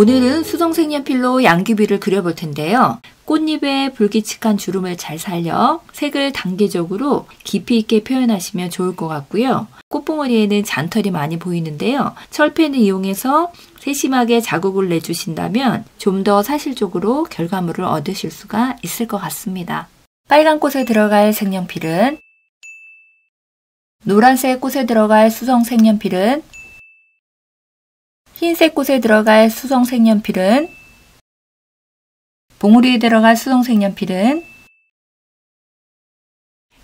오늘은 수성 색연필로 양귀비를 그려볼 텐데요. 꽃잎에 불규칙한 주름을 잘 살려 색을 단계적으로 깊이 있게 표현하시면 좋을 것 같고요. 꽃봉오리에는 잔털이 많이 보이는데요. 철펜을 이용해서 세심하게 자국을 내주신다면 좀 더 사실적으로 결과물을 얻으실 수가 있을 것 같습니다. 빨간 꽃에 들어갈 색연필은 노란색 꽃에 들어갈 수성 색연필은 흰색 꽃에 들어갈 수성 색연필은 봉우리에 들어갈 수성 색연필은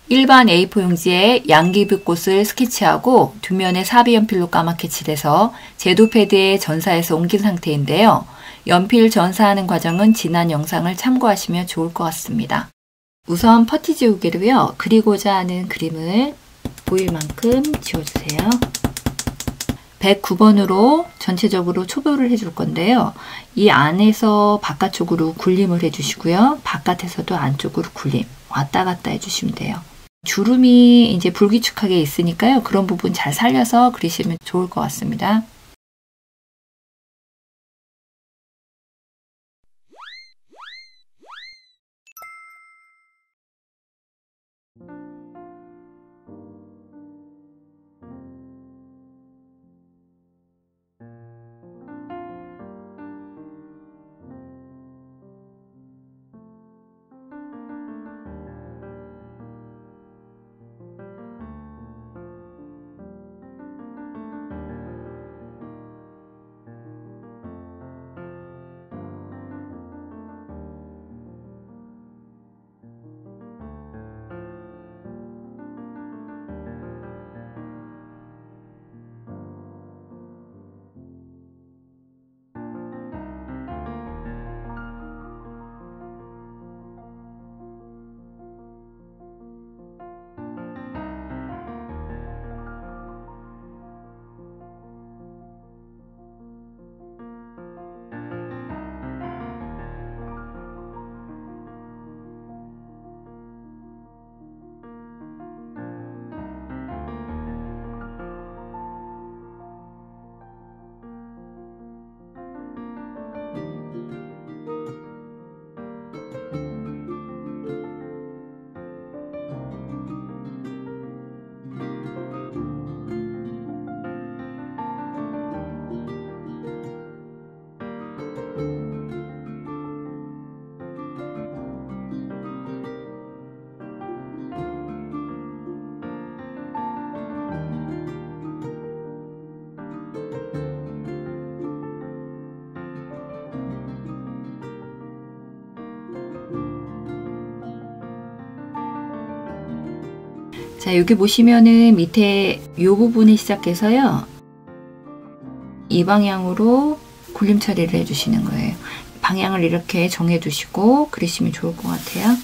일반 A4 용지에 양귀비 꽃을 스케치하고 뒷면에 사비 연필로 까맣게 칠해서 제도 패드에 전사해서 옮긴 상태인데요. 연필 전사하는 과정은 지난 영상을 참고하시면 좋을 것 같습니다. 우선 퍼티 지우개로요. 그리고자 하는 그림을 보일 만큼 지워주세요. 109번으로 전체적으로 초보를 해줄 건데요. 이 안에서 바깥쪽으로 굴림을 해주시고요. 바깥에서도 안쪽으로 굴림 왔다 갔다 해주시면 돼요. 주름이 이제 불규칙하게 있으니까요. 그런 부분 잘 살려서 그리시면 좋을 것 같습니다. 자, 여기 보시면은 밑에 이 부분에 시작해서요. 이 방향으로 굴림 처리를 해주시는 거예요. 방향을 이렇게 정해 두시고 그리시면 좋을 것 같아요.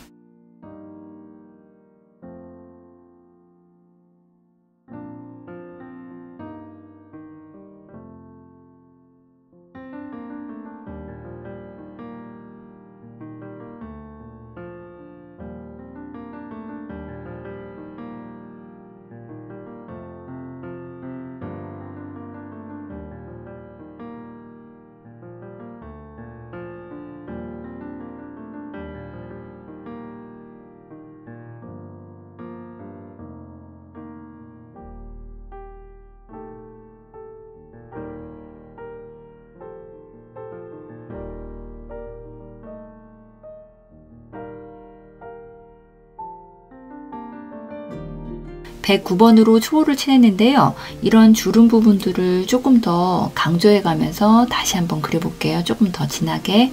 (109번으로) 초호를 칠했는데요. 이런 주름 부분들을 조금 더 강조해 가면서 다시 한번 그려볼게요. 조금 더 진하게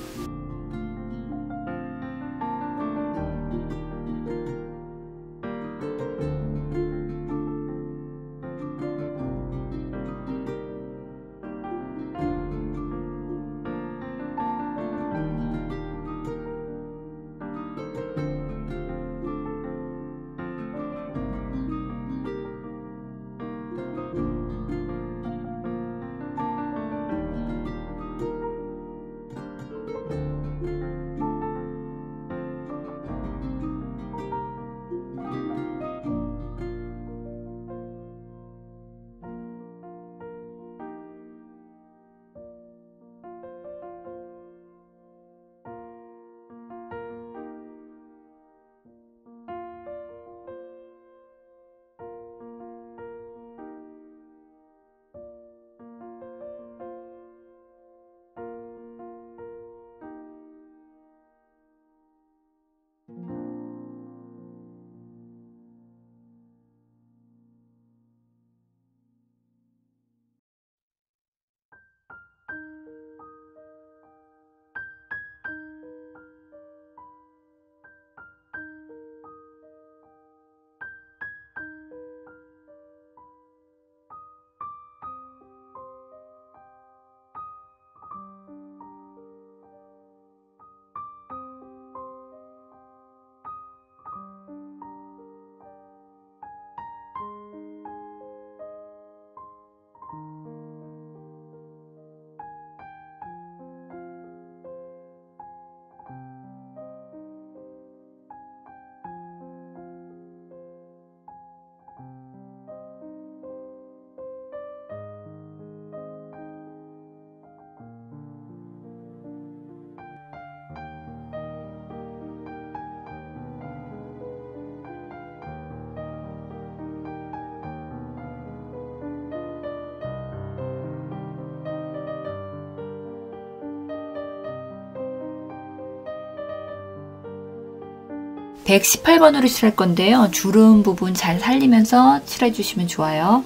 118번으로 칠할 건데요. 주름 부분 잘 살리면서 칠해주시면 좋아요.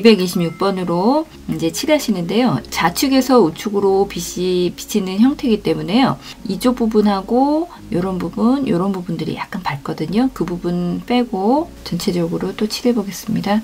226번으로 이제 칠하시는데요. 좌측에서 우측으로 빛이 비치는 형태이기 때문에요. 이쪽 부분하고 이런 부분, 이런 부분들이 약간 밝거든요. 그 부분 빼고 전체적으로 또 칠해 보겠습니다.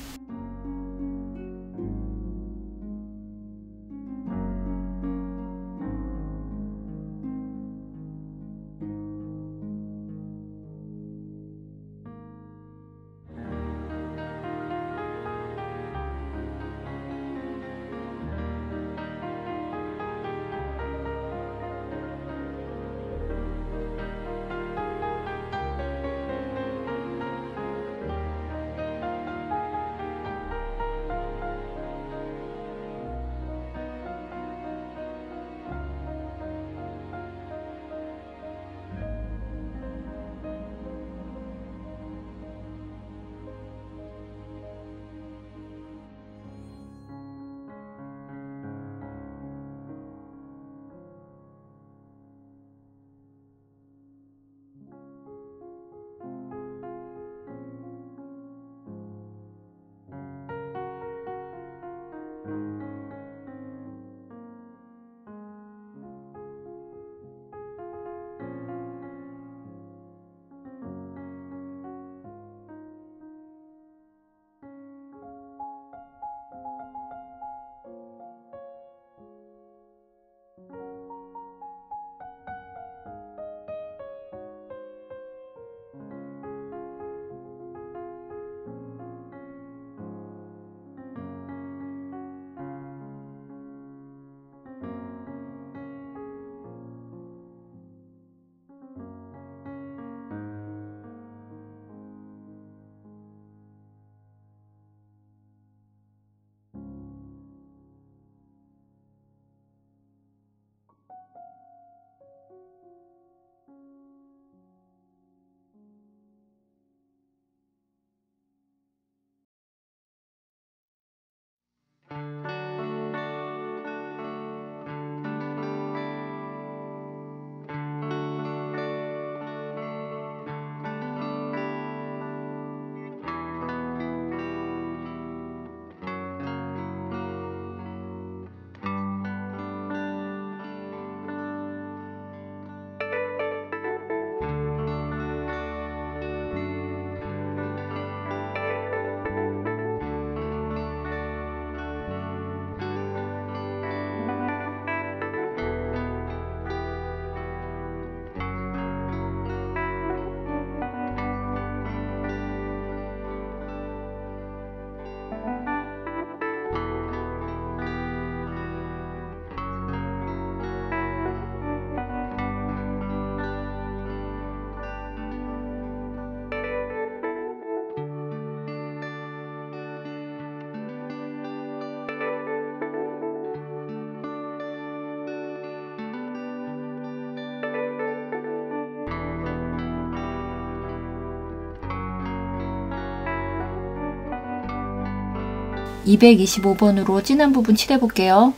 225번으로 진한 부분 칠해 볼게요.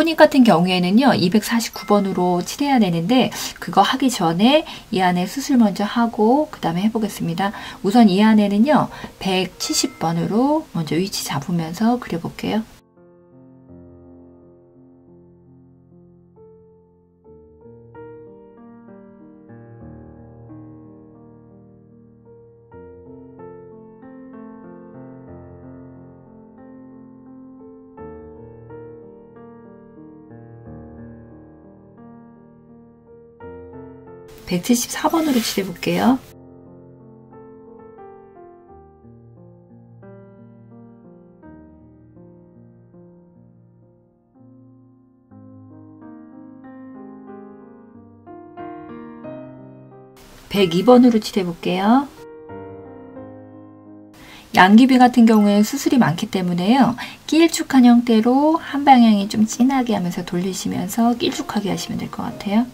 꽃잎 같은 경우에는요 249번으로 칠해야 되는데 그거 하기 전에 이 안에 수술 먼저 하고 그 다음에 해보겠습니다. 우선 이 안에는요 170번으로 먼저 위치 잡으면서 그려볼게요 174번으로 칠해 볼게요. (102번으로) 칠해 볼게요. 양귀비 같은 경우에 수술이 많기 때문에요. 길쭉한 형태로 한 방향이 좀 진하게 하면서 돌리시면서 길쭉하게 하시면 될 것 같아요.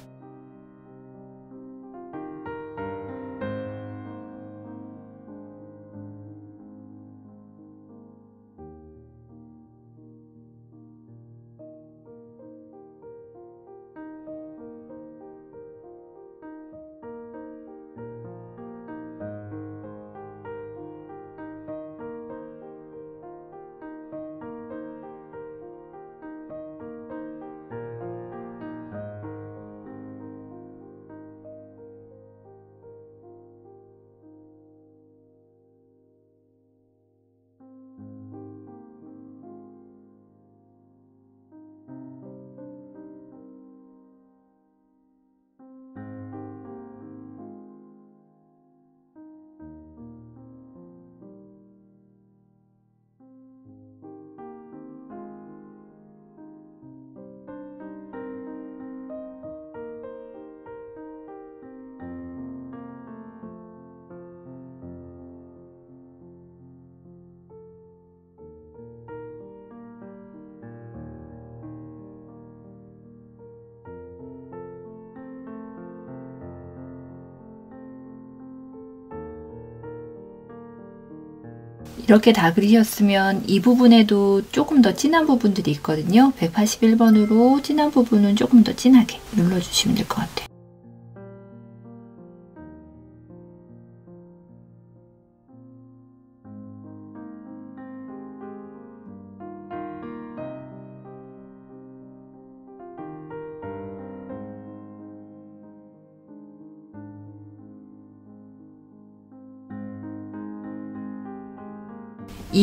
이렇게 다 그리셨으면 이 부분에도 조금 더 진한 부분들이 있거든요. 181번으로 진한 부분은 조금 더 진하게 눌러주시면 될 것 같아요.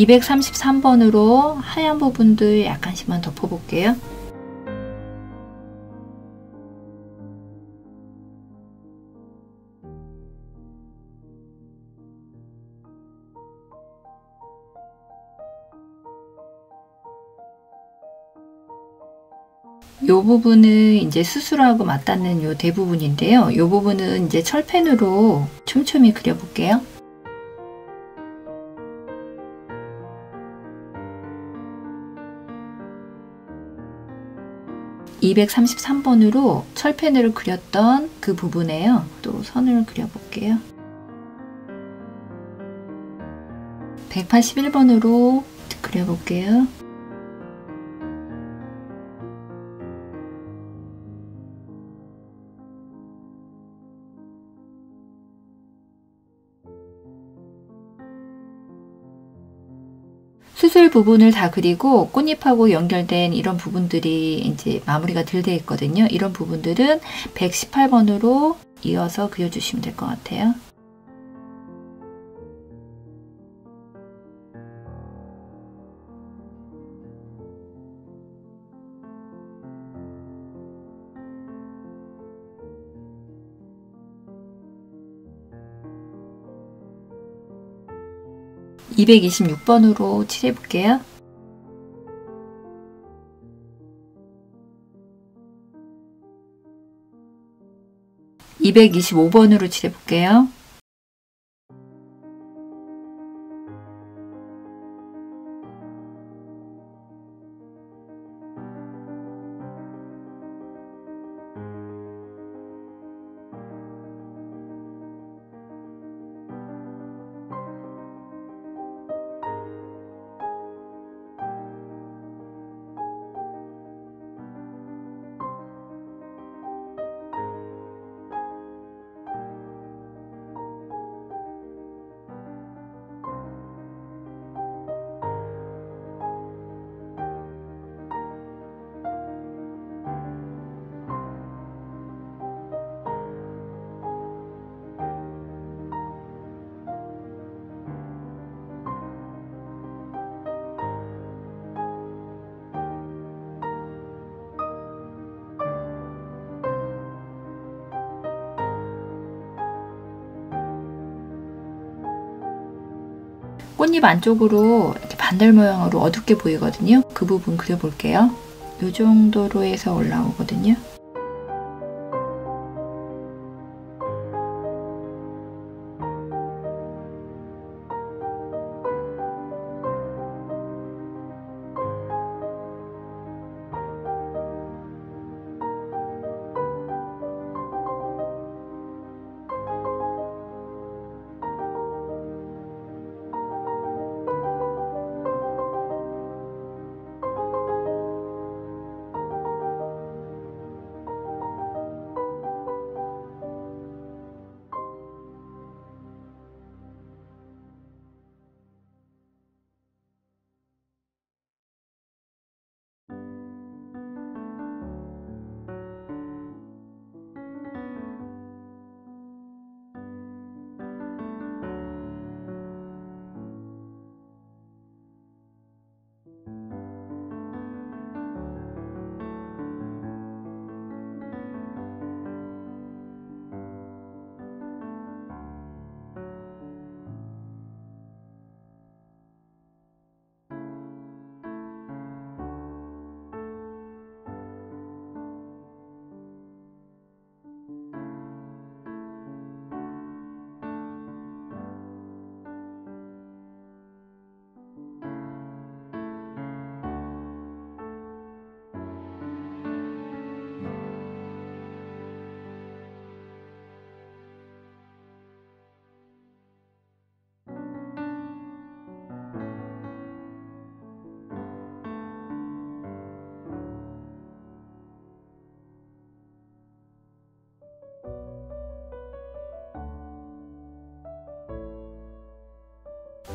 233번으로 하얀 부분들 약간씩만 덮어볼게요. 요 부분은 이제 수술하고 맞닿는 요 대부분인데요. 요 부분은 이제 철펜으로 촘촘히 그려볼게요. 233번으로 철펜으로 그렸던 그 부분에요. 또 선을 그려볼게요. 181번으로 그려볼게요. 수술 부분을 다 그리고 꽃잎하고 연결된 이런 부분들이 이제 마무리가 덜 되어 있거든요. 이런 부분들은 118번으로 이어서 그려주시면 될 것 같아요. 226번으로 칠해 볼게요. (225번으로) 칠해 볼게요. 꽃잎 안쪽으로 이렇게 반달 모양으로 어둡게 보이거든요. 그 부분 그려볼게요. 이 정도로 해서 올라오거든요.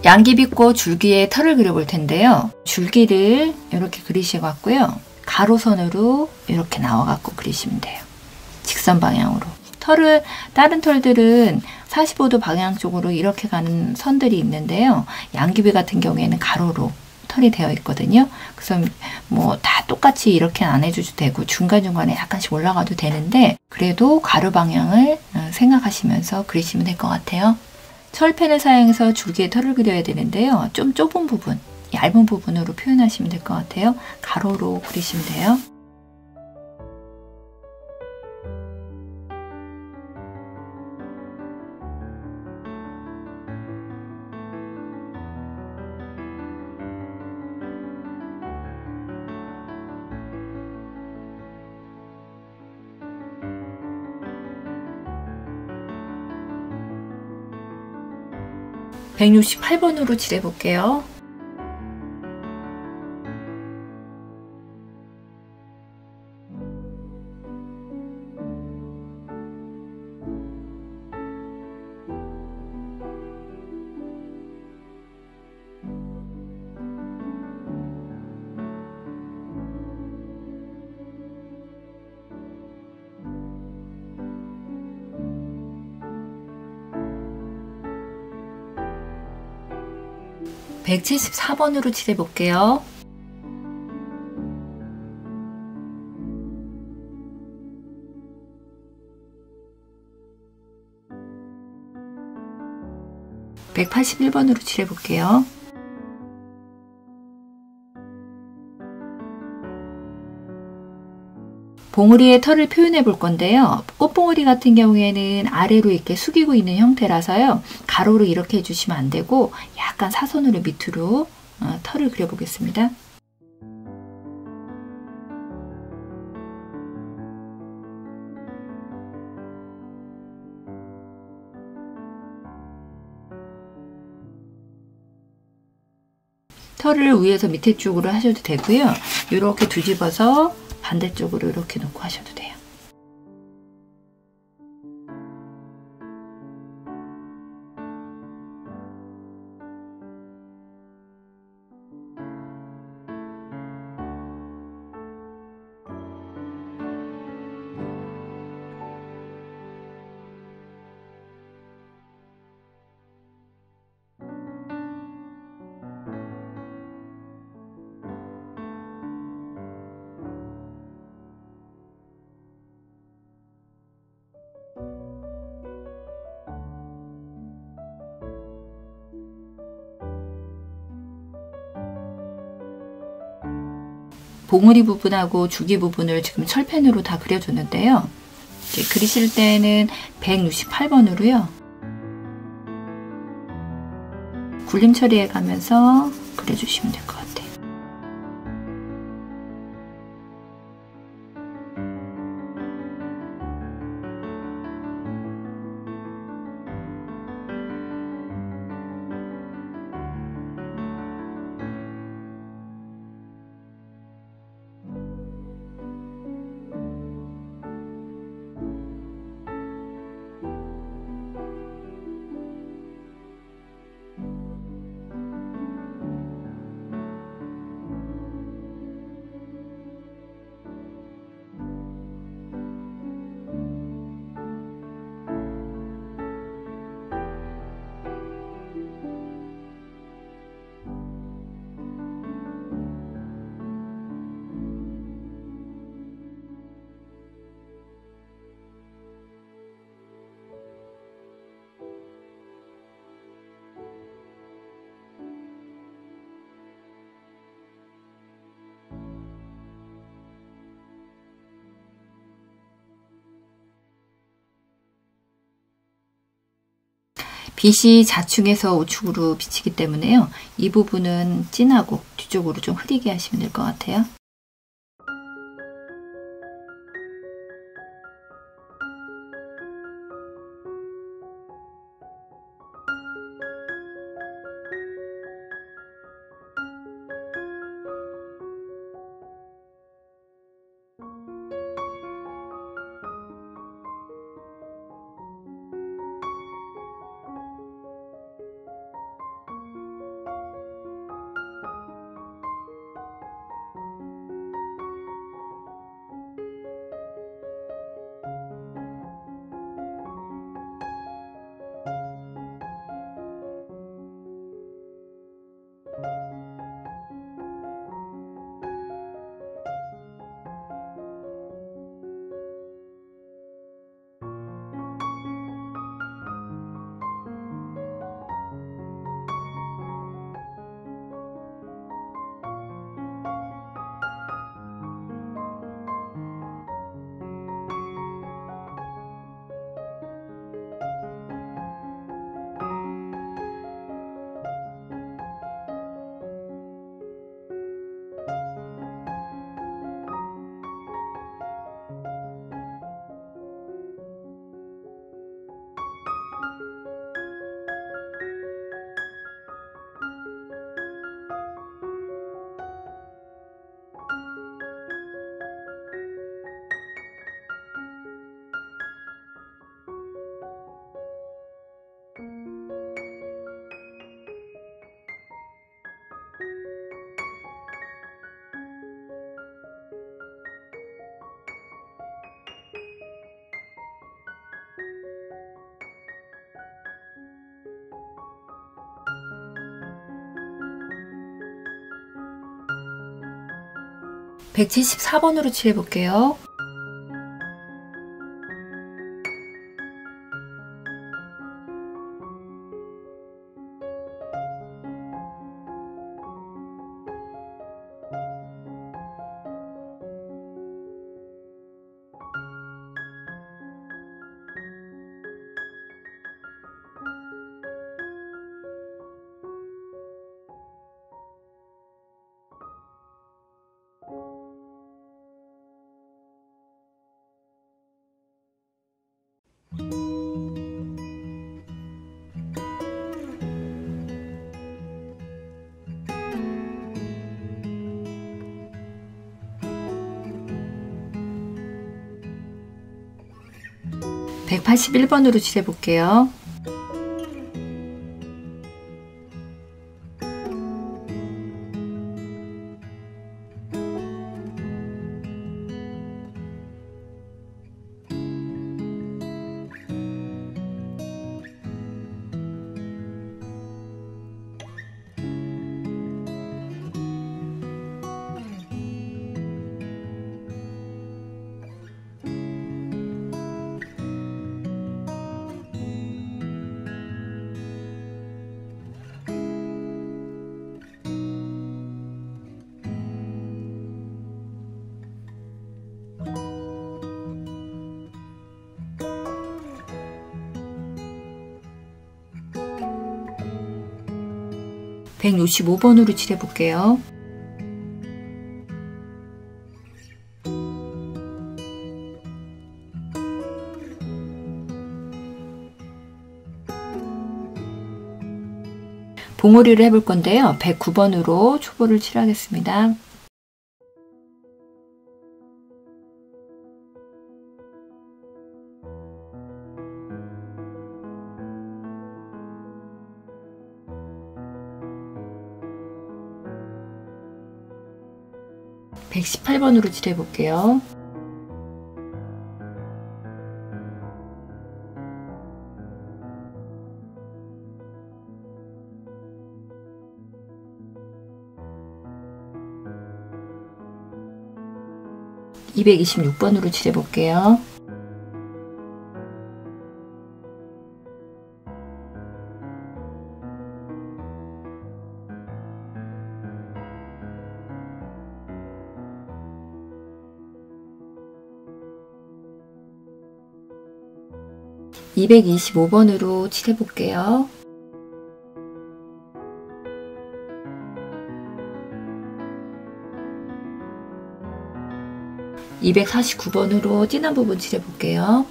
양귀비꽃 줄기에 털을 그려볼 텐데요. 줄기를 이렇게 그리셔갖고요. 가로선으로 이렇게 나와갖고 그리시면 돼요. 직선 방향으로. 털을 다른 털들은 45도 방향 쪽으로 이렇게 가는 선들이 있는데요. 양귀비 같은 경우에는 가로로 털이 되어 있거든요. 그래서 뭐 다 똑같이 이렇게 안 해줘도 되고 중간중간에 약간씩 올라가도 되는데 그래도 가로 방향을 어, 생각하시면서 그리시면 될 것 같아요. 철펜을 사용해서 줄기에 털을 그려야 되는데요. 좀 좁은 부분, 얇은 부분으로 표현하시면 될 것 같아요. 가로로 그리시면 돼요. 168번으로 칠해 볼게요. 174번으로 칠해 볼게요. (181번으로) 칠해 볼게요. 봉우리의 털을 표현해 볼 건데요. 꽃봉우리 같은 경우에는 아래로 이렇게 숙이고 있는 형태라서요. 가로로 이렇게 해주시면 안 되고 약간 사선으로 밑으로 어, 털을 그려보겠습니다. 털을 위에서 밑에 쪽으로 하셔도 되고요. 이렇게 뒤집어서 반대쪽으로 이렇게 놓고 하셔도 돼요. 봉우리 부분하고 주기 부분을 지금 철펜으로 다 그려줬는데요. 이제 그리실 때는 168번으로요. 굴림 처리해 가면서 그려주시면 될 것 같아요. 빛이 좌측에서 우측으로 비치기 때문에요. 이 부분은 진하고 뒤쪽으로 좀 흐리게 하시면 될 것 같아요. 174번으로 칠해 볼게요. 181번으로 칠해 볼게요. 165번으로 칠해 볼게요. 봉오리를 해볼 건데요. 109번으로 초보를 칠하겠습니다. 118번으로 칠해 볼게요. (226번으로) 칠해 볼게요. 225번으로 칠해 볼게요. (249 번으로) 진한 부분 칠해 볼게요.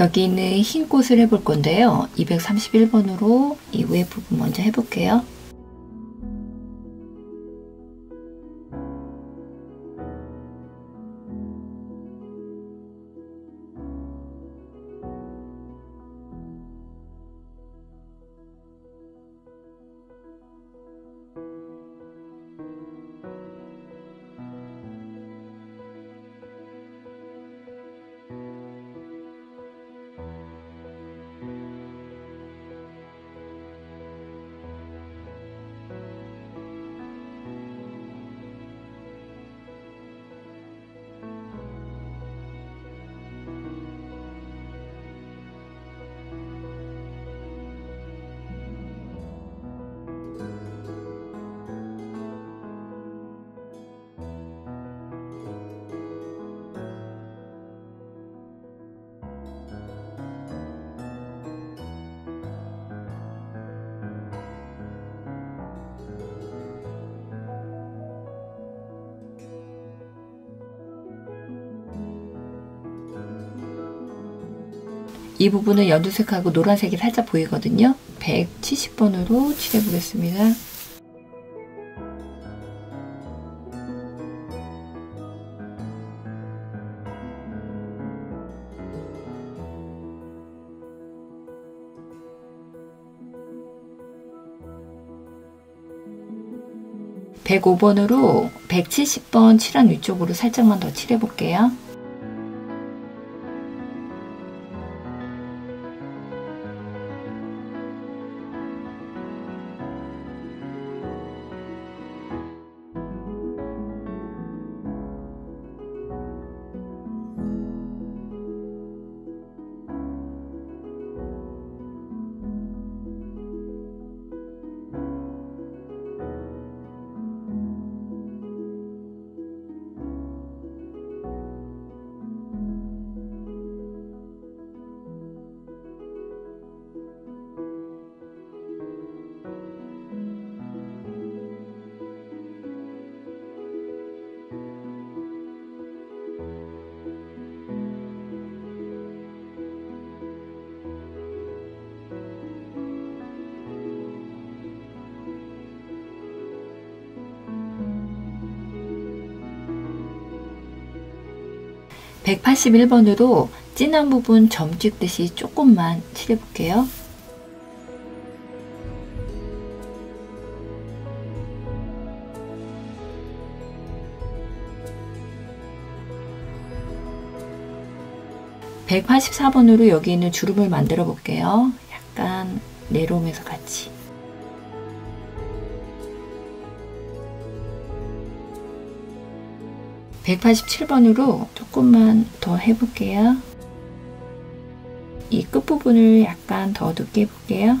여기는 흰 꽃을 해볼 건데요. 231번으로 이 위에 부분 먼저 해볼게요. 이 부분은 연두색하고 노란색이 살짝 보이거든요. 170번으로 칠해 보겠습니다. (105번으로) (170번) 칠한 위쪽으로 살짝만 더 칠해 볼게요. 181번으로 진한 부분 점 찍듯이 조금만 칠해볼게요. (184번으로) 여기 있는 주름을 만들어 볼게요 약간 내려오면서 같이 187번으로 조금만 더 해볼게요. 이 끝부분을 약간 더 늦게 해볼게요.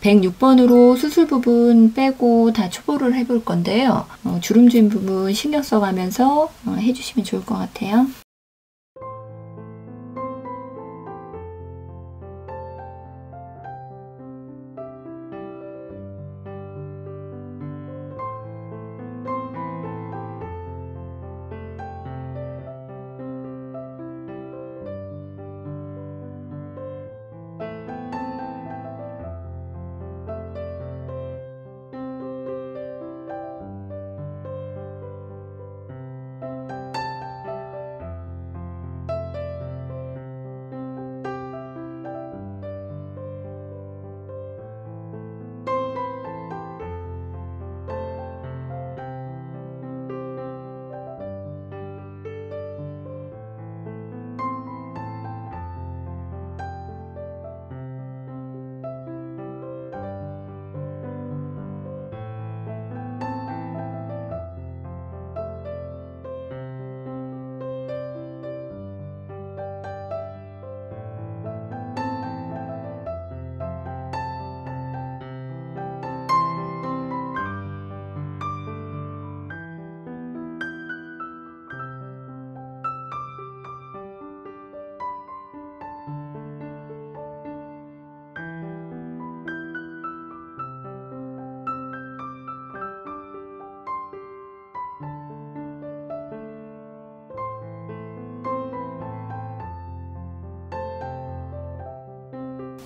(106번으로) 수술 부분 빼고 다 초보를 해볼 건데요 어, 주름 진 부분 신경 써가면서 어, 해주시면 좋을 것 같아요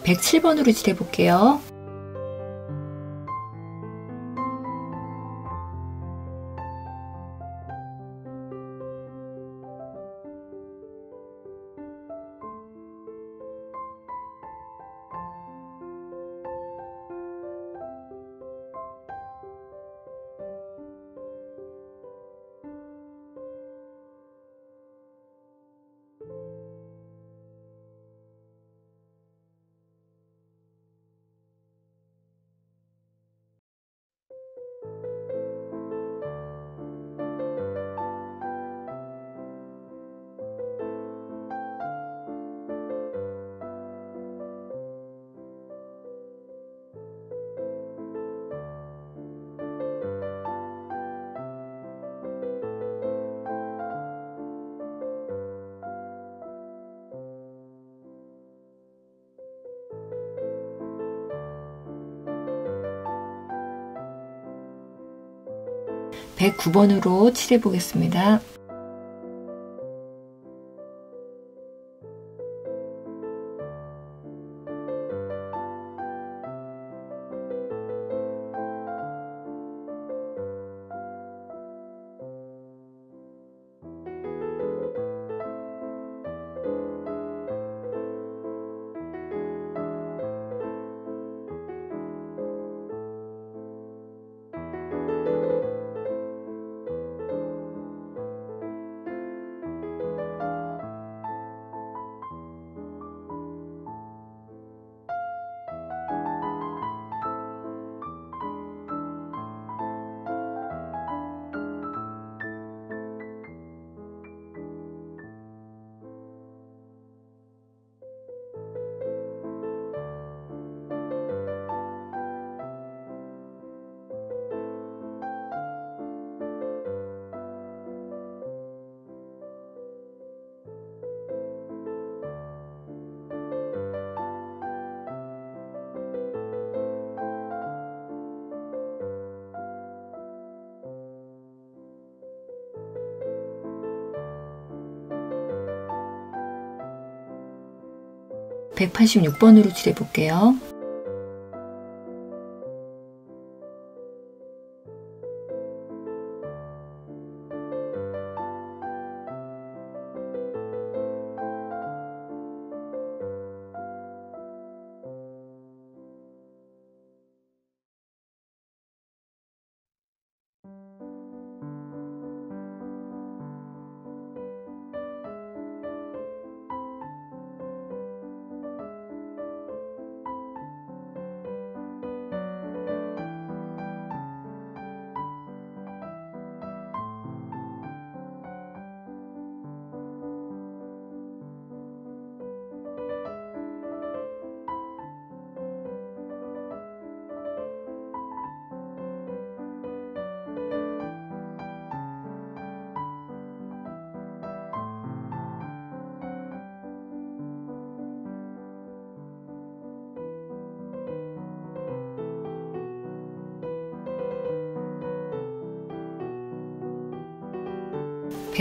107번으로 칠해볼게요. 109번으로 칠해 보겠습니다. 186번으로 칠해 볼게요.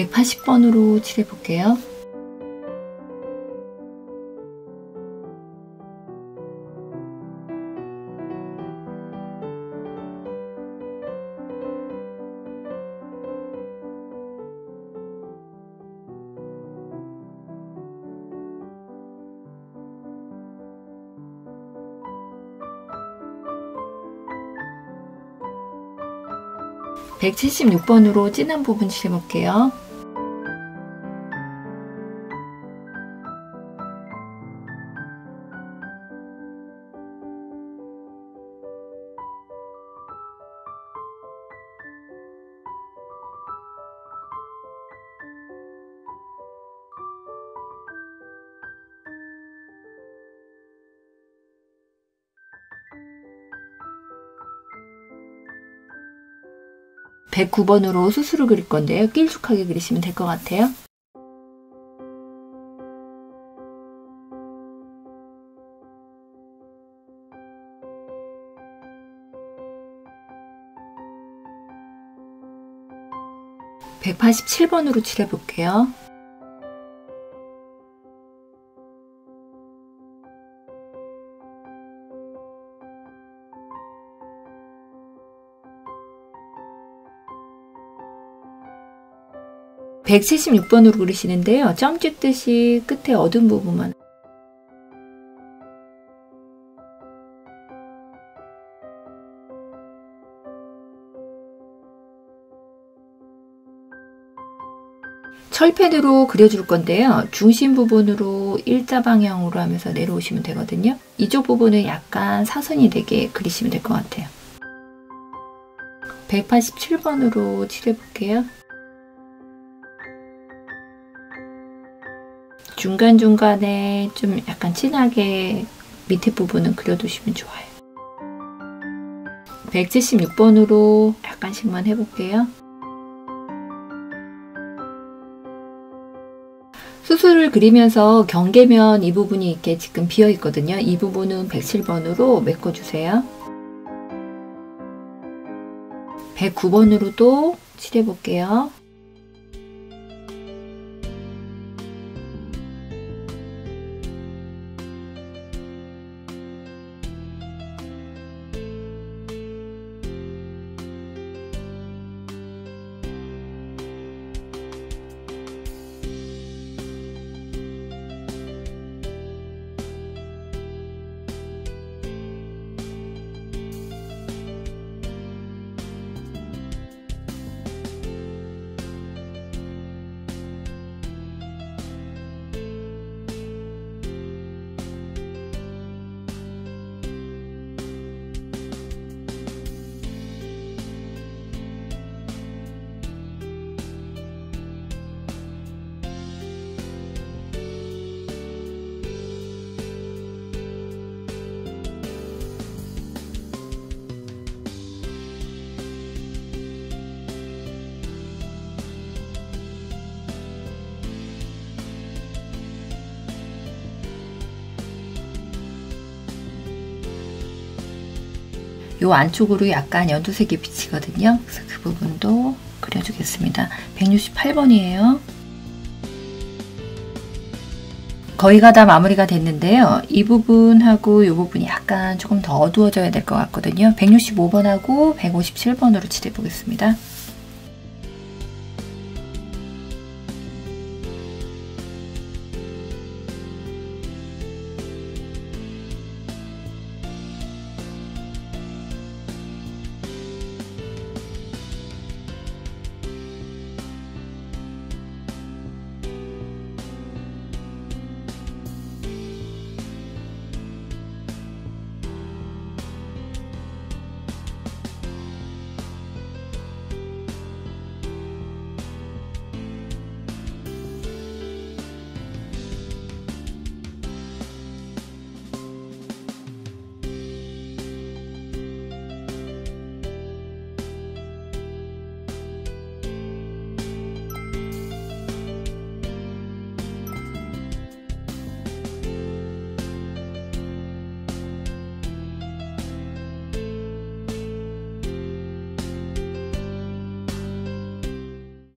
180번으로 칠해 볼게요. 176번으로 진한 부분 칠해볼게요. 109번으로 수수를 그릴 건데요. 길쭉하게 그리시면 될 것 같아요. (187번으로) 칠해 볼게요. 176번으로 그리시는데요. 점 찍듯이 끝에 어두운 부분만 철펜으로 그려줄 건데요. 중심 부분으로 일자 방향으로 하면서 내려오시면 되거든요. 이쪽 부분은 약간 사선이 되게 그리시면 될 것 같아요. 187번으로 칠해볼게요. 중간중간에 좀 약간 진하게 밑에 부분은 그려두시면 좋아요. 176번으로 약간씩만 해볼게요. 수술을 그리면서 경계면 이 부분이 이렇게 지금 비어 있거든요. 이 부분은 107번으로 메꿔주세요. 109번으로도 칠해볼게요. 요 안쪽으로 약간 연두색이 비치거든요. 그래서 그 부분도 그려주겠습니다. 168번이에요. 거의가 다 마무리가 됐는데요. 이 부분하고 이 부분이 약간 조금 더 어두워져야 될 것 같거든요. 165번하고 157번으로 칠해 보겠습니다.